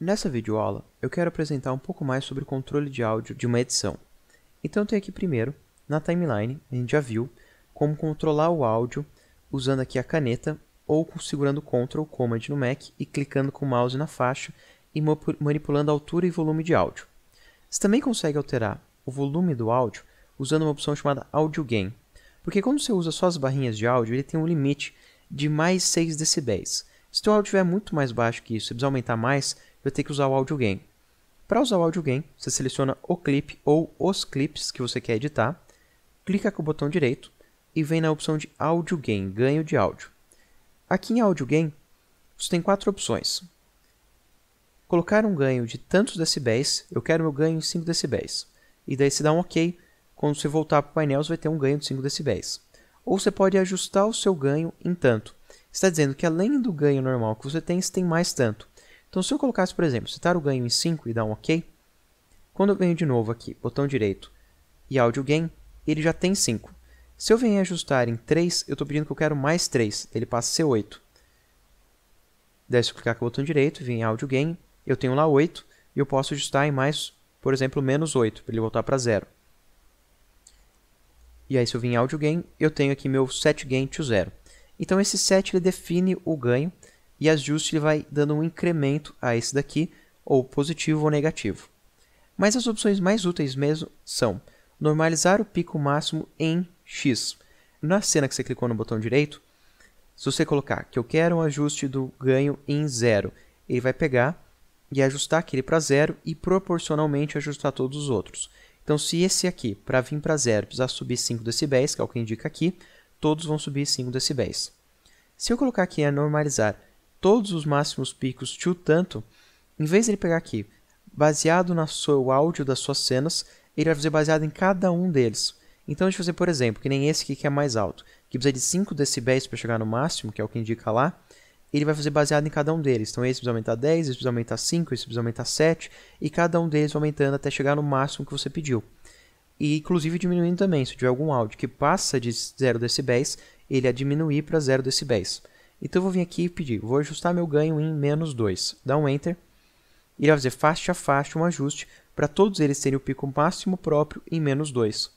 Nessa videoaula, eu quero apresentar um pouco mais sobre o controle de áudio de uma edição. Então, tenho aqui primeiro, na timeline, a gente já viu como controlar o áudio usando aqui a caneta ou segurando Ctrl Command no Mac e clicando com o mouse na faixa e manipulando a altura e volume de áudio. Você também consegue alterar o volume do áudio usando uma opção chamada Audio Gain, porque quando você usa só as barrinhas de áudio, ele tem um limite de mais 6 decibéis. Se o áudio estiver muito mais baixo que isso, você precisa aumentar mais, vai ter que usar o Audio Gain. Para usar o Audio Gain, você seleciona o clipe ou os clips que você quer editar, clica com o botão direito e vem na opção de Audio Gain, ganho de áudio. Aqui em Audio Gain, você tem quatro opções. Colocar um ganho de tantos decibéis, eu quero meu ganho em 5 decibéis. E daí você dá um OK, quando você voltar para o painel você vai ter um ganho de 5 decibéis. Ou você pode ajustar o seu ganho em tanto. Está dizendo que além do ganho normal que você tem, você tem mais tanto. Então, se eu colocasse, por exemplo, setar o ganho em 5 e dar um OK, quando eu venho de novo aqui, botão direito e Audio Gain, ele já tem 5. Se eu venho ajustar em 3, eu estou pedindo que eu quero mais 3, ele passa a ser 8. Daí, se eu clicar com o botão direito, vem em Audio Gain, eu tenho lá 8, e eu posso ajustar em mais, por exemplo, menos 8, para ele voltar para 0. E aí, se eu vim em Audio Gain, eu tenho aqui meu Set Gain to 0. Então, esse set ele define o ganho, e ajuste ele vai dando um incremento a esse daqui, ou positivo ou negativo. Mas as opções mais úteis mesmo são normalizar o pico máximo em x. Na cena que você clicou no botão direito, se você colocar que eu quero um ajuste do ganho em zero, ele vai pegar e ajustar aquele para zero e proporcionalmente ajustar todos os outros. Então, se esse aqui, para vir para zero, precisar subir 5 decibéis, que é o que indica aqui, todos vão subir 5 decibéis. Se eu colocar aqui a normalizar todos os máximos picos to tanto, em vez de ele pegar aqui, baseado no seu áudio das suas cenas, ele vai fazer baseado em cada um deles. Então, deixa eu fazer, por exemplo, que nem esse aqui que é mais alto, que precisa de 5 decibéis para chegar no máximo, que é o que indica lá, ele vai fazer baseado em cada um deles. Então, esse precisa aumentar 10, esse precisa aumentar 5, esse precisa aumentar 7, e cada um deles vai aumentando até chegar no máximo que você pediu. E, inclusive, diminuindo também. Se tiver algum áudio que passa de 0 decibéis, ele a diminuir para 0 decibéis. Então eu vou vir aqui e pedir, vou ajustar meu ganho em menos 2. Dá um Enter. E ele vai fazer faixa a faixa um ajuste para todos eles terem o pico máximo próprio em menos 2.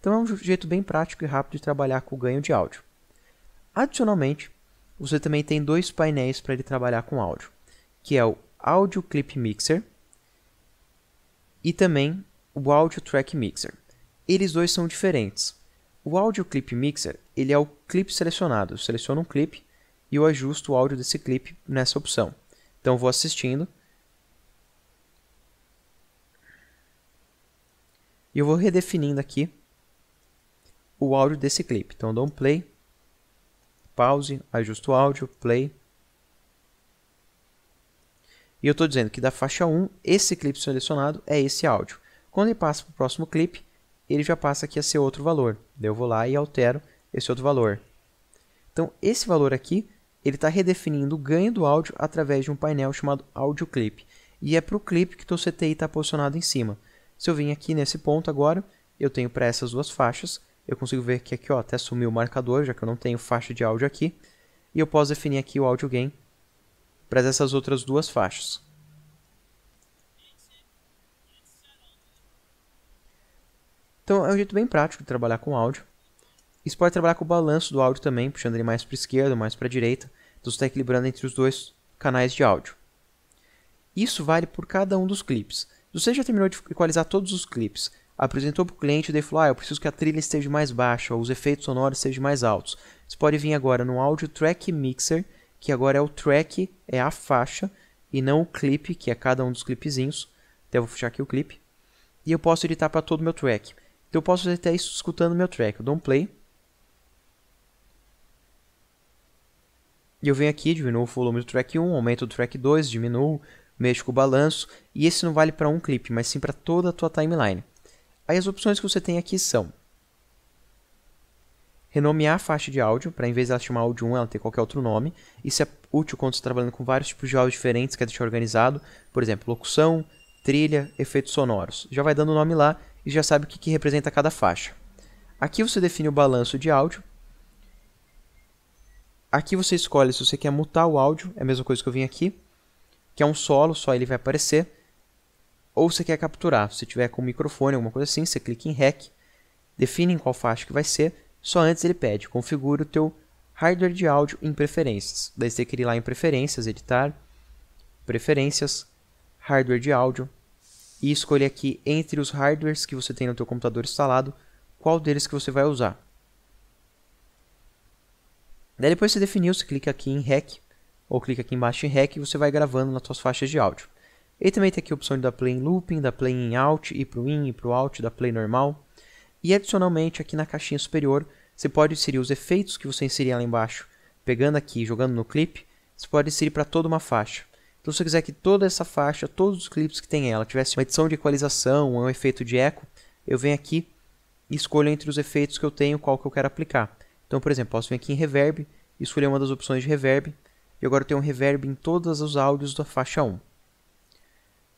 Então é um jeito bem prático e rápido de trabalhar com o ganho de áudio. Adicionalmente, você também tem dois painéis para ele trabalhar com áudio, que é o Audio Clip Mixer e também o Audio Track Mixer. Eles dois são diferentes. O Audio Clip Mixer ele é o clipe selecionado. Eu seleciono um clipe e eu ajusto o áudio desse clipe nessa opção. Então vou assistindo. E eu vou redefinindo aqui o áudio desse clipe. Então dou um play, pause, ajusto o áudio, play. E eu estou dizendo que da faixa 1, esse clipe selecionado é esse áudio. Quando ele passa para o próximo clipe, ele já passa aqui a ser outro valor. Eu vou lá e altero esse outro valor. Então, esse valor aqui ele está redefinindo o ganho do áudio através de um painel chamado Audio Clip. E é para o clipe que o teu CTI está posicionado em cima. Se eu vim aqui nesse ponto agora, eu tenho para essas duas faixas, eu consigo ver que aqui ó, até sumiu o marcador, já que eu não tenho faixa de áudio aqui. E eu posso definir aqui o Audio Gain para essas outras duas faixas. Então é um jeito bem prático de trabalhar com áudio. Isso pode trabalhar com o balanço do áudio também, puxando ele mais para a esquerda, mais para a direita. Então você está equilibrando entre os dois canais de áudio. Isso vale por cada um dos clipes. Se você já terminou de equalizar todos os clipes, apresentou para o cliente e ele falou, ah, eu preciso que a trilha esteja mais baixa, ou os efeitos sonoros estejam mais altos. Você pode vir agora no Audio Track Mixer, que agora é o track, é a faixa, e não o clipe, que é cada um dos clipezinhos. Então eu vou fechar aqui o clipe. E eu posso editar para todo o meu track. Então eu posso fazer até isso escutando o meu track. Eu dou um play. E eu venho aqui, diminuo o volume do track 1, aumento do track 2, diminuo, mexo com o balanço. E esse não vale para um clipe, mas sim para toda a tua timeline. Aí as opções que você tem aqui são renomear a faixa de áudio, para em vez de ela chamar áudio 1, ela ter qualquer outro nome. Isso é útil quando você está trabalhando com vários tipos de áudio diferentes, quer deixar organizado. Por exemplo, locução, trilha, efeitos sonoros. Já vai dando o nome lá e já sabe o que, que representa cada faixa. Aqui você define o balanço de áudio Aqui você escolhe se você quer mutar o áudio, é a mesma coisa que eu vim aqui. que é um solo, só ele vai aparecer. Ou você quer capturar, se tiver com microfone, alguma coisa assim, você clica em REC, define em qual faixa que vai ser, só antes ele pede, configure o teu hardware de áudio em preferências. Daí você tem que ir lá em preferências, editar, preferências, hardware de áudio, e escolher aqui entre os hardwares que você tem no teu computador instalado, qual deles que você vai usar. Daí depois você definiu, você clica aqui em REC, ou clica aqui embaixo em REC e você vai gravando nas suas faixas de áudio. E também tem aqui a opção dar play em looping, dar play em out, para o in, ir para o out, dar play normal. E adicionalmente aqui na caixinha superior você pode inserir os efeitos que você inserir lá embaixo. Pegando aqui jogando no clipe, você pode inserir para toda uma faixa. Então se você quiser que toda essa faixa, todos os clipes que tem ela, tivesse uma edição de equalização, um efeito de eco, eu venho aqui e escolho entre os efeitos que eu tenho qual que eu quero aplicar. Então, por exemplo, posso vir aqui em Reverb escolher uma das opções de Reverb. E agora eu tenho um Reverb em todos os áudios da faixa 1.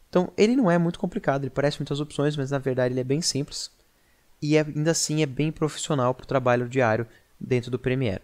Então, ele não é muito complicado, ele parece muitas opções, mas na verdade ele é bem simples. E é, ainda assim é bem profissional para o trabalho diário dentro do Premiere.